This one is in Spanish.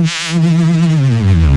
Mm-hmm.